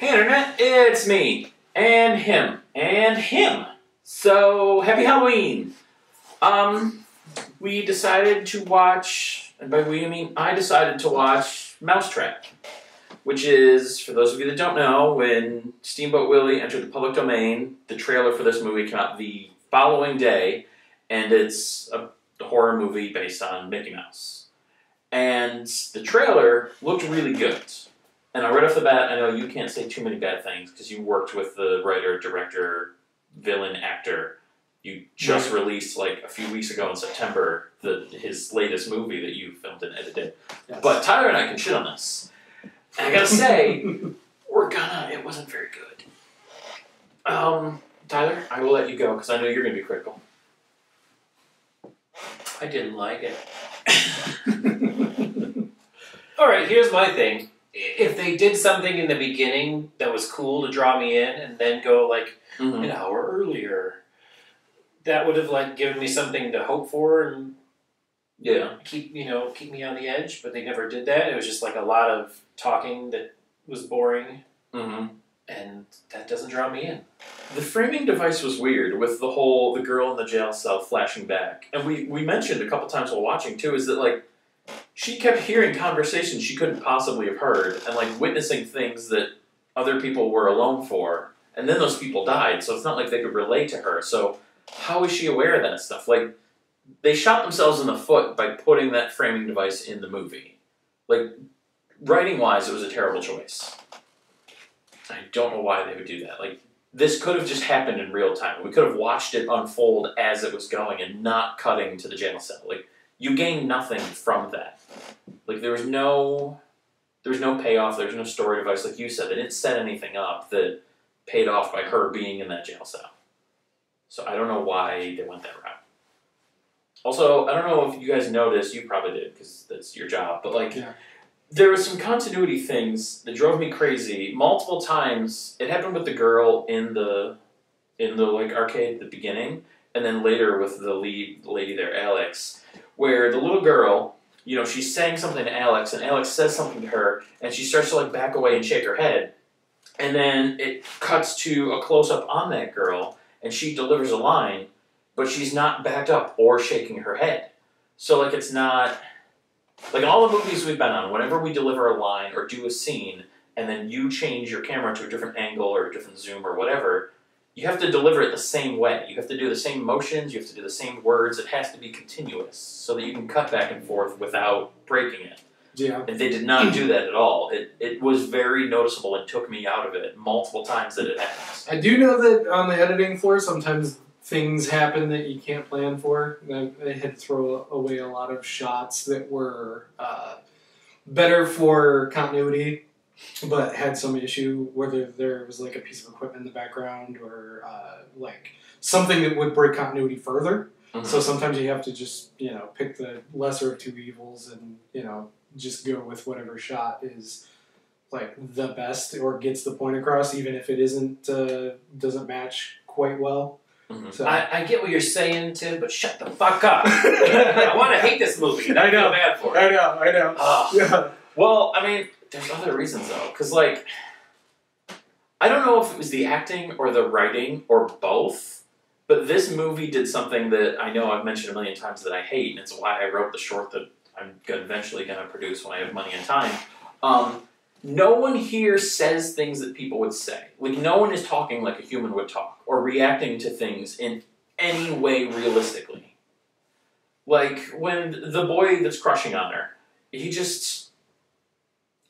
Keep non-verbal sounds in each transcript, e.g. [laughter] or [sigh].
Hey Internet, it's me, and him, and him. So, happy Halloween! Um, we decided to watch, and by we I mean I decided to watch Mousetrap, which is, for those of you that don't know, when Steamboat Willie entered the public domain, the trailer for this movie came out the following day, and it's a horror movie based on Mickey Mouse. And the trailer looked really good. And right off the bat, I know you can't say too many bad things because you worked with the writer, director, villain, actor. You just released like a few weeks ago in September the his latest movie that you filmed and edited. Yes. But Tyler and I can shit on this. And I gotta [laughs] say, we're gonna. It wasn't very good. Um, Tyler, I will let you go because I know you're gonna be critical. I didn't like it. [laughs] [laughs] All right, here's my thing. If they did something in the beginning that was cool to draw me in, and then go like Mhm. an hour earlier, that would have like given me something to hope for and Yeah. keep you know keep me on the edge. But they never did that. It was just like a lot of talking that was boring, Mm-hmm. and that doesn't draw me in. The framing device was weird with the whole the girl in the jail cell flashing back. And we, we mentioned a couple times while watching too is that like she kept hearing conversations she couldn't possibly have heard and like witnessing things that other people were alone for. And then those people died, so it's not like they could relate to her. So how is she aware of that stuff? Like they shot themselves in the foot by putting that framing device in the movie. Like writing wise it was a terrible choice. I don't know why they would do that. Like this could have just happened in real time. We could have watched it unfold as it was going and not cutting to the jail cell. Like you gain nothing from that. Like there was no there was no payoff, there was no story device, like you said. They didn't set anything up that paid off by her being in that jail cell. So I don't know why they went that route. Also, I don't know if you guys noticed, you probably did because that's your job, but like Yeah. there were some continuity things that drove me crazy multiple times. It happened with the girl in the in the like arcade at the beginning, and then later with the lead lady there, Alex, where the little girl, you know, she's saying something to Alex, and Alex says something to her, and she starts to like back away and shake her head, and then it cuts to a close up on that girl, and she delivers a line, but she's not backed up or shaking her head. So like it's not like all the movies we've been on, whenever we deliver a line or do a scene, and then you change your camera to a different angle or a different zoom or whatever, you have to deliver it the same way. You have to do the same motions, you have to do the same words. It has to be continuous so that you can cut back and forth without breaking it. Yeah. And they did not do that at all. It, it was very noticeable and took me out of it multiple times that it happens. I do know that on the editing floor, sometimes things happen that you can't plan for. I, I had to throw away a lot of shots that were uh, better for continuity, but had some issue, whether there was like a piece of equipment in the background or uh, like something that would break continuity further. So sometimes you have to just, you know, pick the lesser of two evils and, you know, just go with whatever shot is like the best or gets the point across, even if it isn't uh, doesn't match quite well. Mhm. So I, I get what you're saying, Tim, but shut the fuck up. [laughs] I want to hate this movie. and I I know. feel bad for it. I know, I know. Ugh. Yeah. Well, I mean, there's other reasons though, because like, I don't know if it was the acting or the writing or both, but this movie did something that I know I've mentioned a million times that I hate, and it's why I wrote the short that I'm eventually going to produce when I have money and time. Um, no one here says things that people would say. Like, no one is talking like a human would talk or reacting to things in any way realistically. Like, when the boy that's crushing on her, he just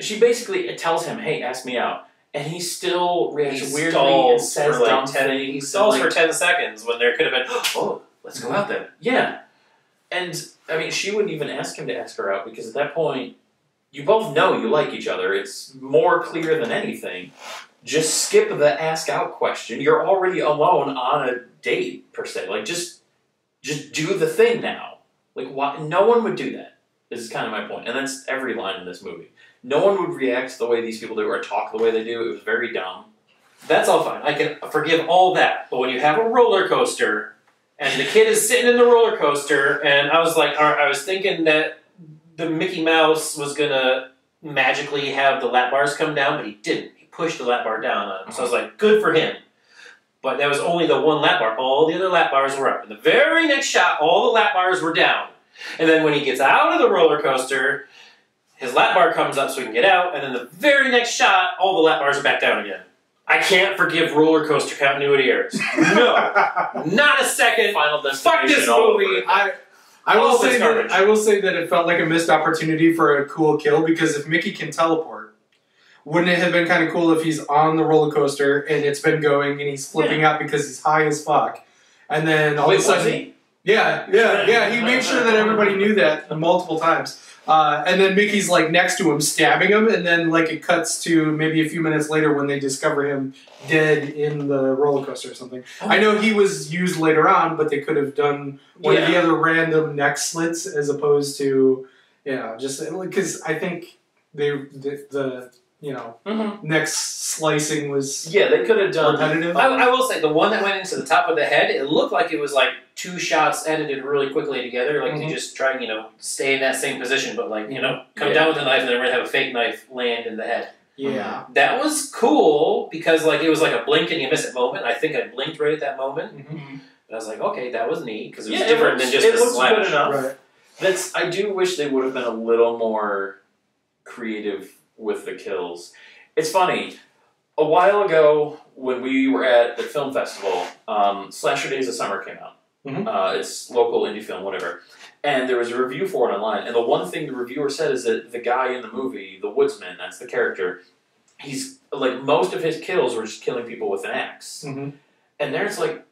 she basically tells him, "Hey, ask me out," and he still reacts He weirdly and says for like dumb ten. things. He stalls like- for ten seconds when there could have been. Oh, let's go out then. yeah, and I mean, she wouldn't even ask him to ask her out because at that point, you both know you like each other. It's more clear than anything. Just skip the ask out question. You're already alone on a date per se. Like just, just do the thing now. Like why? No one would do that. This is kind of my point, and that's every line in this movie. No one would react the way these people do or talk the way they do. It was very dumb. That's all fine. I can forgive all that. But when you have a roller coaster and the kid is sitting in the roller coaster, and I was like, I was thinking that the Mickey Mouse was gonna magically have the lap bars come down, but he didn't. He pushed the lap bar down on him. So I was like, good for him. But that was only the one lap bar. All the other lap bars were up. In the very next shot, all the lap bars were down. And then when he gets out of the roller coaster, his lap bar comes up so he can get out. And then the very next shot, all the lap bars are back down again. I can't forgive roller coaster continuity errors. No, [laughs] not a second. Final Fuck this movie. I I will say that garbage. I will say that it felt like a missed opportunity for a cool kill because if Mickey can teleport, wouldn't it have been kind of cool if he's on the roller coaster and it's been going and he's flipping out because he's high as fuck, and then all Wait, of a sudden, was he? yeah, yeah, yeah, he [laughs] made sure that everybody knew that multiple times. Uh, and then Mickey's like next to him, stabbing him, and then like it cuts to maybe a few minutes later when they discover him dead in the roller coaster or something. I know he was used later on, but they could have done one of the other random neck slits as opposed to, you know, just because I think they the, the you know Mhm. neck slicing was Yeah, they could have done. repetitive. I, I will say the one that went into the top of the head, it looked like it was like two shots edited really quickly together. Like Mhm. they just try, you know, stay in that same position, but like you know, come Yeah. down with the knife and then we're have a fake knife land in the head. yeah. That was cool because like it was like a blink and you miss it moment. I think I blinked right at that moment. Mhm. And I was like, okay, that was neat because it was Yeah, different it than just it a looks slash. good enough. Right. That's. I do wish they would have been a little more creative with the kills. It's funny. A while ago, when we were at the film festival, um, Slasher Days of Summer came out. Mhm. Uh, it's local indie film, whatever. And there was a review for it online. And the one thing the reviewer said is that the guy in the movie, the woodsman, that's the character, he's like most of his kills were just killing people with an axe. Mhm. And there's like,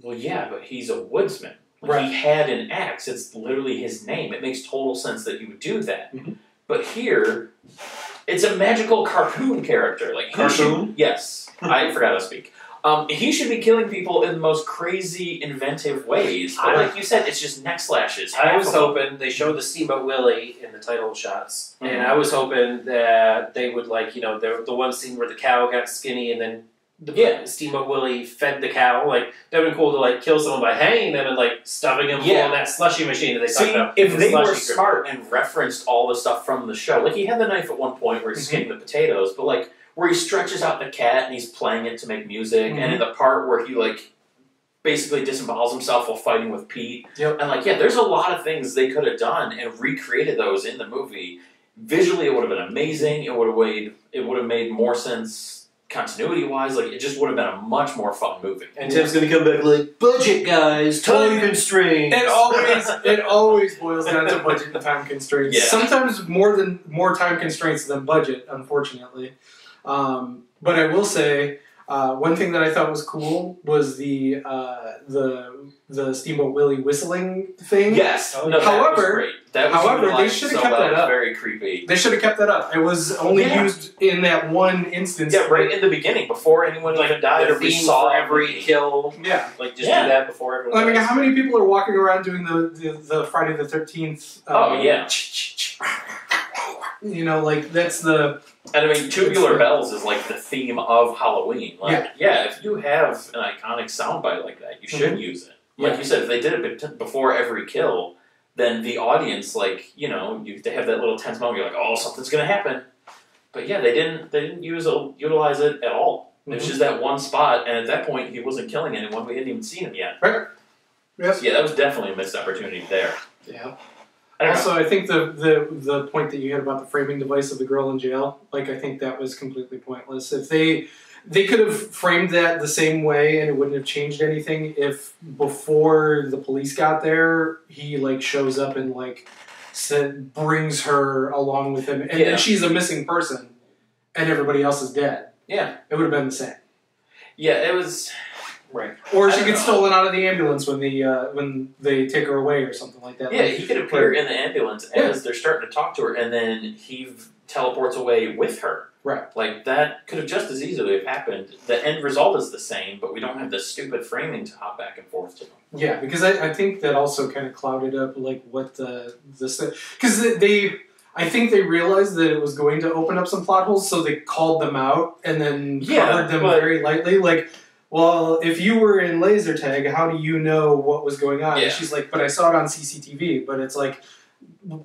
well, yeah, but he's a woodsman. Like, Right. He had an axe. It's literally his name. It makes total sense that he would do that. Mhm. But here, it's a magical cartoon character. Like Cartoon? should- yes, I forgot how to speak. Um, he should be killing people in the most crazy, inventive ways. But I- like you said, it's just neck slashes. I was hoping they showed the Steamboat Willie in the title shots, Mhm. and I was hoping that they would like you know the the one scene where the cow got skinny and then the Yeah. Steamboat Willie fed the cow. Like that would be cool to like kill someone by hanging them and like stuffing them Yeah. of that slushy machine that they See, talked about. if The they were grip. smart and referenced all the stuff from the show, like he had the knife at one point where he's Mhm. skinning the potatoes, but like where he stretches out the cat and he's playing it to make music, Mhm. and in the part where he like basically disembowels himself while fighting with Pete, Yep. and like yeah, there's a lot of things they could have done and recreated those in the movie. Visually, it would have been amazing. It would have made it would have made more sense continuity wise. Like it just would have been a much more fun movie. And Tim's gonna come back like budget guys, time constraints. It always it always boils down to budget and time constraints. Yeah. Sometimes more than more time constraints than budget, unfortunately. Um, but I will say uh, one thing that I thought was cool was the uh, the the Steamboat Willie whistling thing. Yes. Oh, no, that was however- great. That was however, they utilized should so have kept well. that up. Very creepy. They should have kept that up. It was only Yeah. used in that one instance. Yeah, right in the beginning, before anyone like even died, or we saw every Mickey. kill. Yeah. Like just Yeah. do that before everyone. I mean, dies. how many people are walking around doing the the, the Friday the Thirteenth? Oh, yeah. You know, like that's the And I mean, tubular bells is like the theme of Halloween. Like, yeah, if you have an iconic soundbite like that, you should use it. Like Mm-hmm. Yeah. you said, if they did it before every kill, then the audience, like, you know, you they have that little tense moment. You're like, oh, something's gonna happen. But yeah, they didn't. They didn't use utilize it at all. It was Mhm. just that one spot, and at that point, he wasn't killing anyone. We hadn't even seen him yet. Right. yes. Yeah, that was definitely a missed opportunity there. Yeah. I don't know. Also, I think the, the the point that you had about the framing device of the girl in jail, like I think that was completely pointless. If they they could have framed that the same way and it wouldn't have changed anything if before the police got there, he like shows up and like said, brings her along with him and Yeah. then she's a missing person and everybody else is dead. Yeah, It would have been the same. yeah, it was. Right? Or she gets know. stolen out of the ambulance when the uh, when they take her away or something like that. Yeah, Like, he could appear in the ambulance Yeah. as they're starting to talk to her, and then he teleports away with her. Right. Like that could have just as easily have happened. The end result is the same, but we don't have the stupid framing to hop back and forth to. them. Yeah, because I, I think that also kind of clouded up like what the the because they I think they realized that it was going to open up some plot holes, so they called them out and then Yeah, covered them very lightly. Like, well, if you were in laser tag, how do you know what was going on? Yeah. And she's like, but I saw it on CCTV. But it's like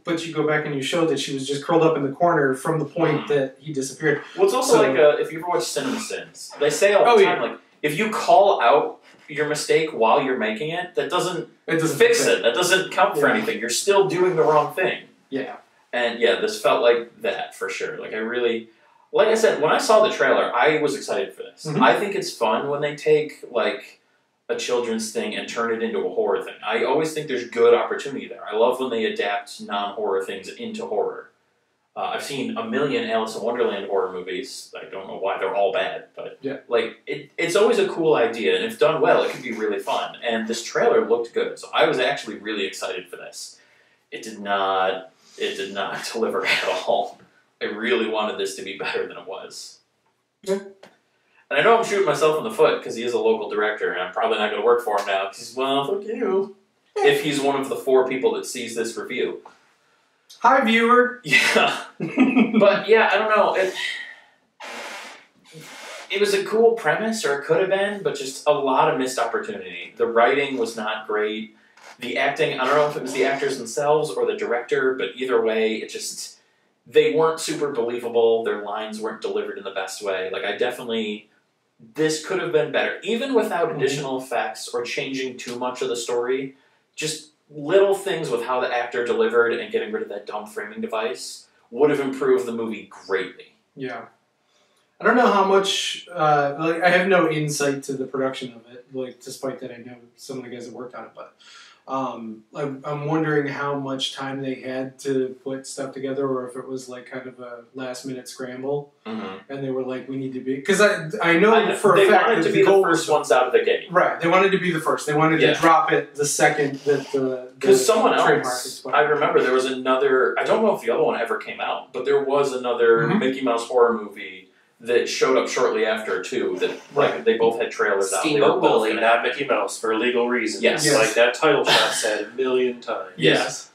but you go back and you show that she was just curled up in the corner from the point Mhm. that he disappeared. Well, it's also So- like uh, if you ever watch CinemaSins, they say all the Oh, time like if you call out your mistake while you're making it, that doesn't It doesn't fix it. That doesn't count for Yeah. anything. You're still doing the wrong thing. Yeah. And yeah, this felt like that for sure. Like I really, like I said, when I saw the trailer, I was excited for this. Mhm. I think it's fun when they take like a children's thing and turn it into a horror thing. I always think there's good opportunity there. I love when they adapt non-horror things into horror. Uh, I've seen a million Alice in Wonderland horror movies. I don't know why they're all bad, but Yeah. like it, it's always a cool idea, and if done well, it can be really fun. And this trailer looked good, so I was actually really excited for this. It did not. It did not [laughs] deliver at all. I really wanted this to be [laughs] better than it was. Yeah. And I know I'm shooting myself in the foot because he is a local director, and I'm probably not going to work for him now because, well, fuck you. if he's one of the four people that sees this review. Hi, viewer. [laughs] Yeah. But yeah, I don't know. It, it was a cool premise, or it could have been, but just a lot of missed opportunity. The writing was not great. The acting, I don't know if it was the actors themselves or the director, but either way, it just they weren't super believable. Their lines weren't delivered in the best way. Like I definitely this could have been better, even without Mhm. additional effects or changing too much of the story. Just little things with how the actor delivered and getting rid of that dumb framing device would have improved the movie greatly. Yeah. I don't know how much. Uh, like, I have no insight to the production of it. Like, despite that, I know some of the guys that worked on it, but um, I'm, I'm wondering how much time they had to put stuff together, or if it was like kind of a last minute scramble, Mm-hmm. and they were like, "We need to be," because I I know I, for they a fact wanted that to be the goal first ones out of the gate. right. They wanted to be the first. They wanted Yeah. to drop it the second that the Because someone else. I remember there was another. I don't know if the other one ever came out, but there was another Mhm. Mickey Mouse horror movie that showed up shortly after too. That like Right. they both had trailers out. They were Steamboat both Willie, not happen. Mickey Mouse, for legal reasons. Yes. Yes. Like that title shot said a million times. Yes.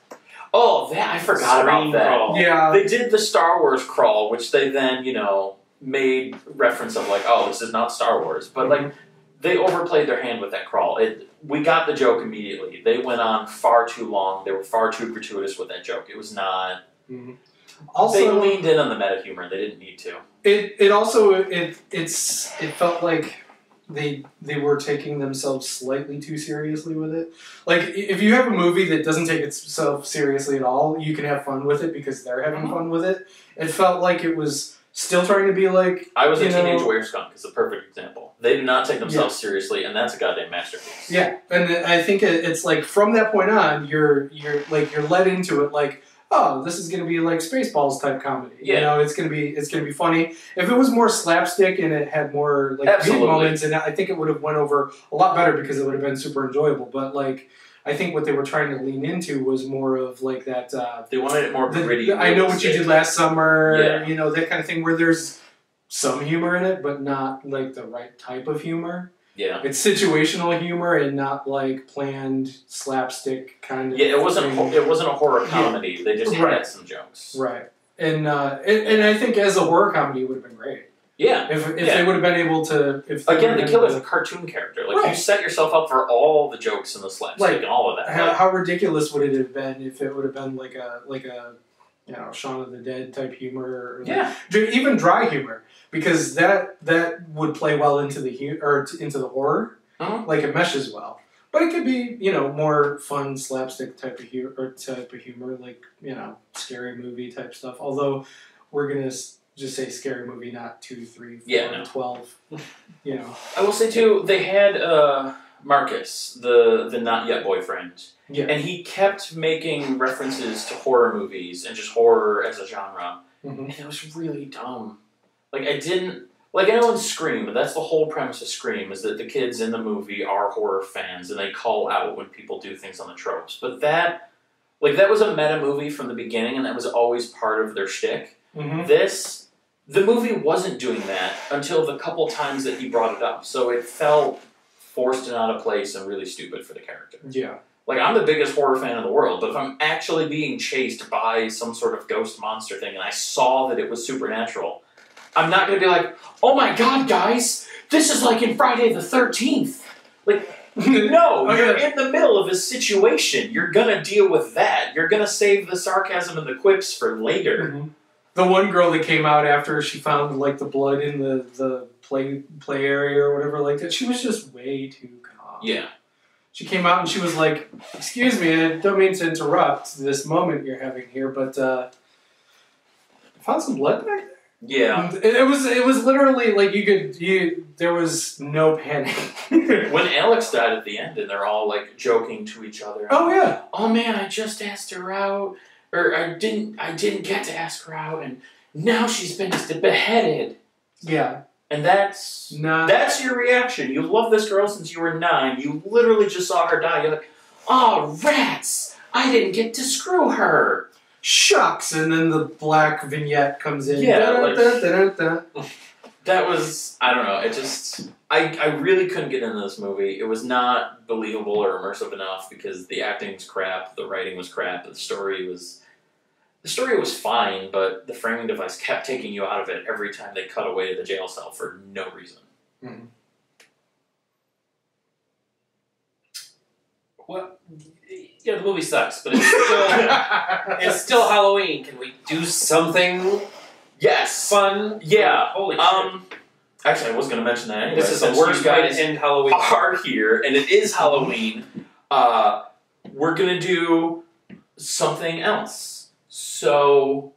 Oh, that I forgot about that. crawl. yeah. They did the Star Wars crawl, which they then you know made reference of like, oh, this is not Star Wars, but like they overplayed their hand with that crawl. It we got the joke immediately. They went on far too long. They were far too gratuitous with that joke. It was not. Mhm. they Also, leaned in on the meta humor. They didn't need to. It it also it it's it felt like they they were taking themselves slightly too seriously with it. Like if you have a movie that doesn't take itself seriously at all, you can have fun with it because they're having Mhm. fun with it. It felt like it was still trying to be like I was a You know- teenage were skunk is a perfect example. They did not take themselves seriously, and that's a goddamn masterpiece. yeah, and I think it, it's like from that point on, you're you're like you're led into it like. Oh, this is going to be like Spaceballs type comedy. You know, it's going to be it's going to be funny. If it was more slapstick and it had more like big moments, and I think it would have went over a lot better because it would have been super enjoyable. But like, I think what they were trying to lean into was more of like that. Uh, They wanted it more the- gritty. I know what you did last summer. Yeah. You know that kind of thing where there's some humor in it, but not like the right type of humor. Yeah, It's situational humor and not like planned slapstick kind of. yeah. It wasn't. thing. It wasn't a horror Yeah. comedy. They just Right. had some jokes. Right. And, uh, and and I think as a horror comedy, it would have been great Yeah. if, if Yeah. they would have been able to. If Again, the killer's a cartoon character. Like you set yourself up for all the jokes and the slapstick Like, and all of that. How, Like, how ridiculous would it have been if it would have been like a like a you know Shaun of the Dead type humor, or yeah, even dry humor, because that that would play well into the hu- or t- into the horror, Mhm. like it meshes well. But it could be you know more fun slapstick type of humor or type of humor, like you know scary movie type stuff. Although we're gonna s- just say scary movie, not two, three, four, Yeah, no. twelve. [laughs] You know, I will say too. They had uh, Marcus, the the not yet boyfriend, yeah, and he kept making references to horror movies and just horror as a genre. Mhm. And it was really dumb. Like I didn't like I know in Scream, but that's the whole premise of Scream is that the kids in the movie are horror fans and they call out when people do things on the tropes. But that like that was a meta movie from the beginning and that was always part of their shtick. Mhm. This the movie wasn't doing that until the couple times that he brought it up. So it felt forced and out of place and really stupid for the character. yeah, Like I'm the biggest horror fan in the world, but if I'm actually being chased by some sort of ghost monster thing and I saw that it was supernatural, I'm not gonna be like, "Oh my god, guys, this is like in Friday the 13th." Like [laughs] No, Oh, you're in the middle of a situation. You're gonna deal with that. You're gonna save the sarcasm and the quips for later. Mhm. The one girl that came out after she found like the blood in the, the play play area or whatever like that, she was just way too calm. Yeah. She came out and she was like, "Excuse me, I don't mean to interrupt this moment you're having here, but uh, I found some blood back there." Yeah. It was it was literally like you could you there was no panic. [laughs] When Alex died at the end and they're all like joking to each other. oh yeah, oh man, I just asked her out, or I didn't, I didn't get to ask her out, and now she's been beheaded. yeah. And that's Not that's your reaction. You love this girl since you were nine. You literally just saw her die. You're like, oh rats! I didn't get to screw her. shucks, and then the black vignette comes in. Yeah, Da, like- da, da. That was I don't know. It just I I really couldn't get into this movie. It was not believable or immersive enough because the acting was crap, the writing was crap, the story was. The story was fine, but the framing device kept taking you out of it every time they cut away to the jail cell for no reason. What? Yeah, the movie sucks, but it's still [laughs] it's still Halloween. Can we do something Yes. fun? Yeah. Holy shit! Um. Actually, I was going to mention that anyway. this is the worst you way to end Halloween. are here, and it is Halloween. Uh, we're gonna do something else. So,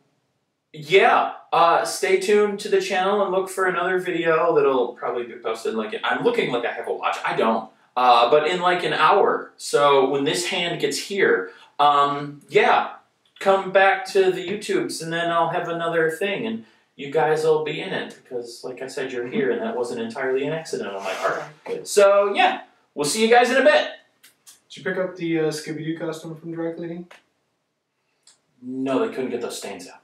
yeah. Uh, stay tuned to the channel and look for another video that'll probably be posted. Like I'm looking like I have a watch. I don't. Uh, but in like an hour. So when this hand gets here, um, yeah, come back to the YouTubes, and then I'll have another thing, and you guys will be in it because, like I said, you're here, and that wasn't entirely an accident on my part. Good. So yeah, we'll see you guys in a bit. Did you pick up the uh, Scooby Doo costume from dry cleaning? No, they couldn't get those stains out.